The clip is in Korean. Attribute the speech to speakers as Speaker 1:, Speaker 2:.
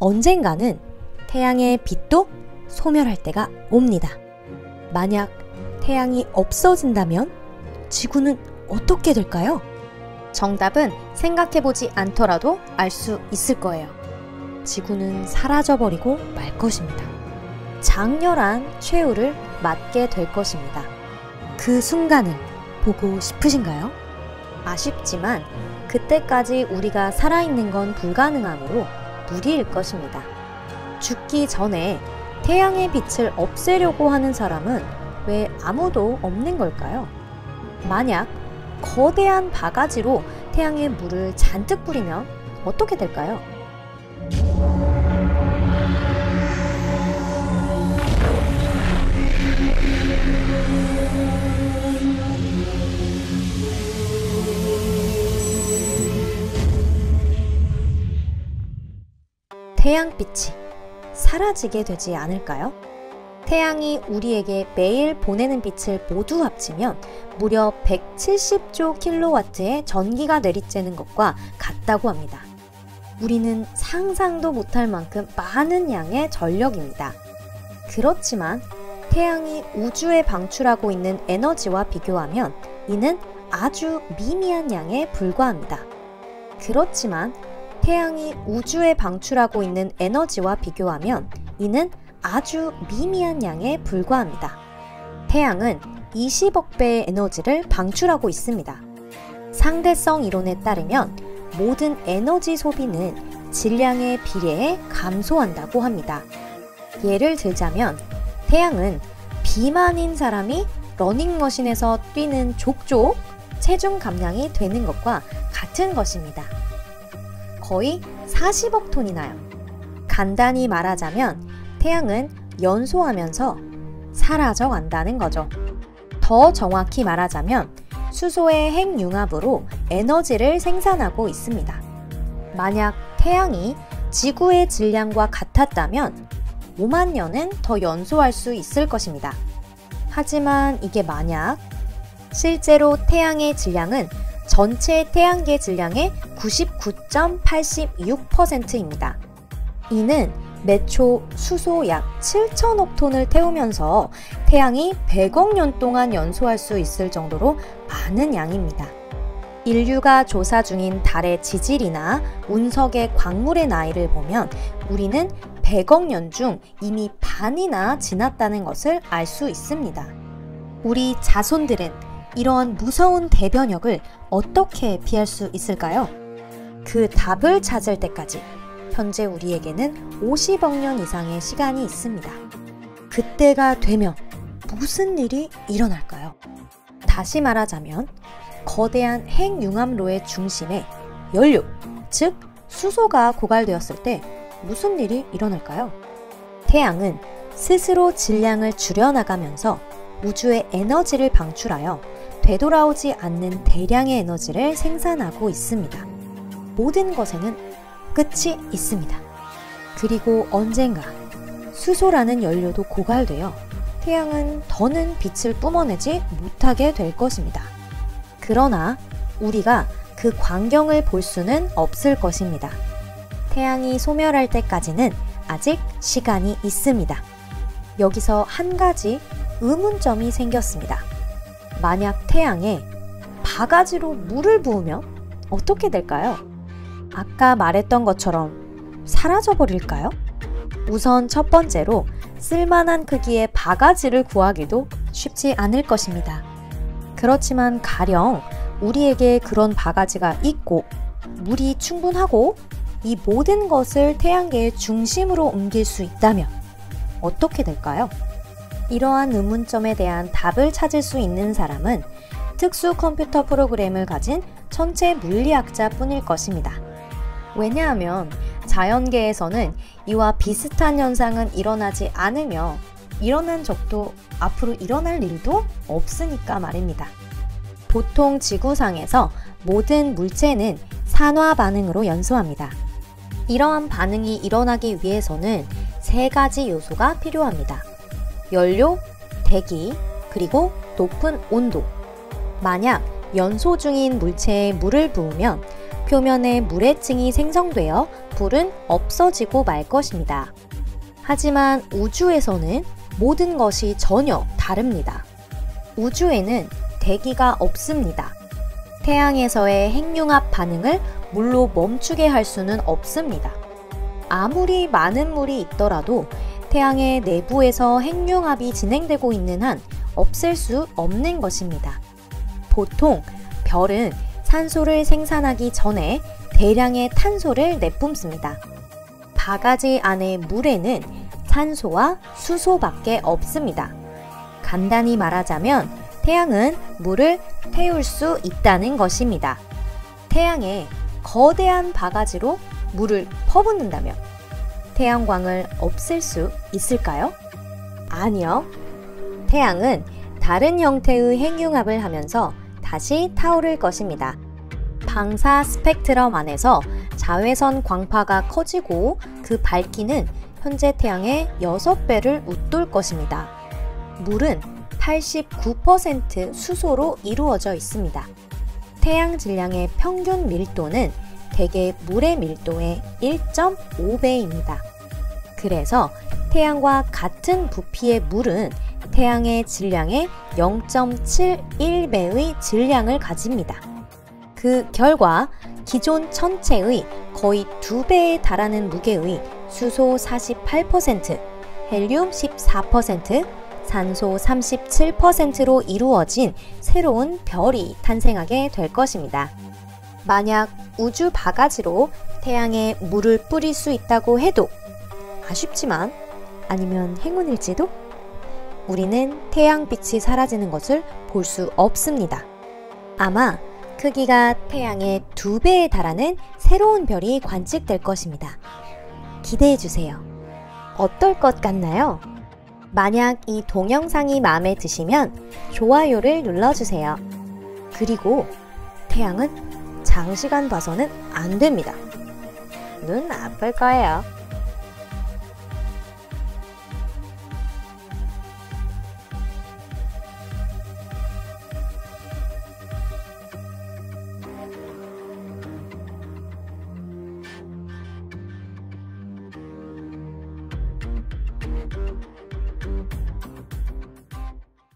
Speaker 1: 언젠가는 태양의 빛도 소멸할 때가 옵니다. 만약 태양이 없어진다면 지구는 어떻게 될까요? 정답은 생각해보지 않더라도 알 수 있을 거예요. 지구는 사라져버리고 말 것입니다. 장렬한 최후를 맞게 될 것입니다. 그 순간을 보고 싶으신가요? 아쉽지만 그때까지 우리가 살아있는 건 불가능하므로 무리일 것입니다. 죽기 전에 태양의 빛을 없애려고 하는 사람은 왜 아무도 없는 걸까요? 만약 거대한 바가지로 태양에 물을 잔뜩 뿌리면 어떻게 될까요? 태양빛이 사라지게 되지 않을까요? 태양이 우리에게 매일 보내는 빛을 모두 합치면 무려 170조 킬로와트의 전기가 내리쬐는 것과 같다고 합니다. 우리는 상상도 못할 만큼 많은 양의 전력입니다. 그렇지만 태양이 우주에 방출하고 있는 에너지와 비교하면 이는 아주 미미한 양에 불과합니다. 그렇지만 태양이 우주에 방출하고 있는 에너지와 비교하면 이는 아주 미미한 양에 불과합니다. 태양은 20억 배의 에너지를 방출하고 있습니다. 상대성 이론에 따르면 모든 에너지 소비는 질량에 비례해 감소한다고 합니다. 예를 들자면 태양은 비만인 사람이 러닝머신에서 뛰는 족족 체중 감량이 되는 것과 같은 것입니다. 거의 40억 톤이 나요. 간단히 말하자면 태양은 연소하면서 사라져 간다는 거죠. 더 정확히 말하자면 수소의 핵융합으로 에너지를 생산하고 있습니다. 만약 태양이 지구의 질량과 같았다면 5만 년은 더 연소할 수 있을 것입니다. 하지만 이게 만약 실제로 태양의 질량은 전체 태양계 질량의 99.86%입니다. 이는 매초 수소 약 7천억 톤을 태우면서 태양이 100억 년 동안 연소할 수 있을 정도로 많은 양입니다. 인류가 조사 중인 달의 지질이나 운석의 광물의 나이를 보면 우리는 100억 년 중 이미 반이나 지났다는 것을 알 수 있습니다. 우리 자손들은 이러한 무서운 대변역을 어떻게 피할 수 있을까요? 그 답을 찾을 때까지 현재 우리에게는 50억 년 이상의 시간이 있습니다. 그때가 되면 무슨 일이 일어날까요? 다시 말하자면 거대한 핵융합로의 중심에 연료, 즉 수소가 고갈되었을 때 무슨 일이 일어날까요? 태양은 스스로 질량을 줄여나가면서 우주의 에너지를 방출하여 되돌아오지 않는 대량의 에너지를 생산하고 있습니다. 모든 것에는 끝이 있습니다. 그리고 언젠가 수소라는 연료도 고갈되어 태양은 더는 빛을 뿜어내지 못하게 될 것입니다. 그러나 우리가 그 광경을 볼 수는 없을 것입니다. 태양이 소멸할 때까지는 아직 시간이 있습니다. 여기서 한 가지 의문점이 생겼습니다. 만약 태양에 바가지로 물을 부으면 어떻게 될까요? 아까 말했던 것처럼 사라져 버릴까요? 우선 첫 번째로 쓸만한 크기의 바가지를 구하기도 쉽지 않을 것입니다. 그렇지만 가령 우리에게 그런 바가지가 있고 물이 충분하고 이 모든 것을 태양계의 중심으로 옮길 수 있다면 어떻게 될까요? 이러한 의문점에 대한 답을 찾을 수 있는 사람은 특수 컴퓨터 프로그램을 가진 천체 물리학자 뿐일 것입니다. 왜냐하면 자연계에서는 이와 비슷한 현상은 일어나지 않으며 일어난 적도 앞으로 일어날 일도 없으니까 말입니다. 보통 지구상에서 모든 물체는 산화 반응으로 연소합니다. 이러한 반응이 일어나기 위해서는 세 가지 요소가 필요합니다. 연료, 대기, 그리고 높은 온도. 만약 연소 중인 물체에 물을 부으면 표면에 물해층이 생성되어 불은 없어지고 말 것입니다. 하지만 우주에서는 모든 것이 전혀 다릅니다. 우주에는 대기가 없습니다. 태양에서의 핵융합 반응을 물로 멈추게 할 수는 없습니다. 아무리 많은 물이 있더라도 태양의 내부에서 핵융합이 진행되고 있는 한 없앨 수 없는 것입니다. 보통 별은 산소를 생산하기 전에 대량의 탄소를 내뿜습니다. 바가지 안의 물에는 산소와 수소밖에 없습니다. 간단히 말하자면 태양은 물을 태울 수 있다는 것입니다. 태양에 거대한 바가지로 물을 퍼붓는다면 태양광을 없앨 수 있을까요? 아니요. 태양은 다른 형태의 핵융합을 하면서 다시 타오를 것입니다. 방사 스펙트럼 안에서 자외선 광파가 커지고 그 밝기는 현재 태양의 6배를 웃돌 것입니다. 물은 89% 수소로 이루어져 있습니다. 태양 질량의 평균 밀도는 대개 물의 밀도의 1.5배입니다. 그래서 태양과 같은 부피의 물은 태양의 질량의 0.71배의 질량을 가집니다. 그 결과 기존 천체의 거의 2배에 달하는 무게의 수소 48%, 헬륨 14%, 산소 37%로 이루어진 새로운 별이 탄생하게 될 것입니다. 만약 우주 바가지로 태양에 물을 뿌릴 수 있다고 해도 아쉽지만 아니면 행운일지도 우리는 태양빛이 사라지는 것을 볼 수 없습니다. 아마 크기가 태양의 두 배에 달하는 새로운 별이 관측될 것입니다. 기대해 주세요. 어떨 것 같나요? 만약 이 동영상이 마음에 드시면 좋아요를 눌러주세요. 그리고 태양은 장시간 봐서는 안 됩니다. 눈 아플 거예요.